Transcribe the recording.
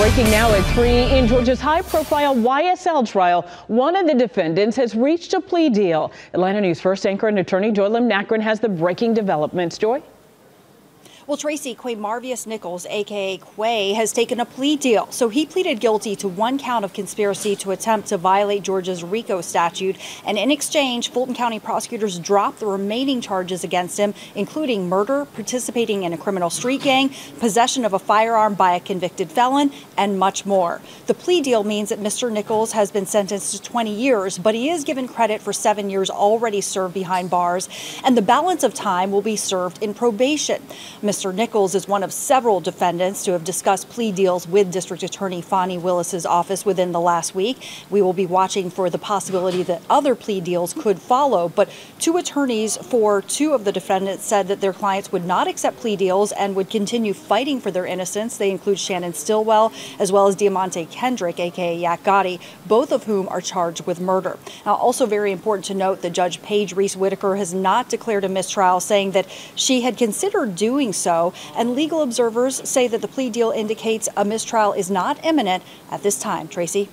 Breaking now at 3 in Georgia's high profile YSL trial, one of the defendants has reached a plea deal. Atlanta News First anchor and attorney Joy Lim Nakrin has the breaking developments. Joy? Well, Tracy, Quamarvious Nichols, aka Qua, has taken a plea deal. So he pleaded guilty to one count of conspiracy to attempt to violate Georgia's RICO statute. And in exchange, Fulton County prosecutors dropped the remaining charges against him, including murder, participating in a criminal street gang, possession of a firearm by a convicted felon, and much more. The plea deal means that Mr. Nichols has been sentenced to 20 years, but he is given credit for seven years already served behind bars, and the balance of time will be served in probation. Mr. Mr. Nichols is one of several defendants to have discussed plea deals with District Attorney Fani Willis's office within the last week. We will be watching for the possibility that other plea deals could follow, but two attorneys for two of the defendants said that their clients would not accept plea deals and would continue fighting for their innocence. They include Shannon Stillwell as well as Deamonte Kendrick, aka Yak Gotti, both of whom are charged with murder. Now, also very important to note that Judge Paige Reese Whitaker has not declared a mistrial, saying that she had considered doing so so. And legal observers say that the plea deal indicates a mistrial is not imminent at this time. Tracy?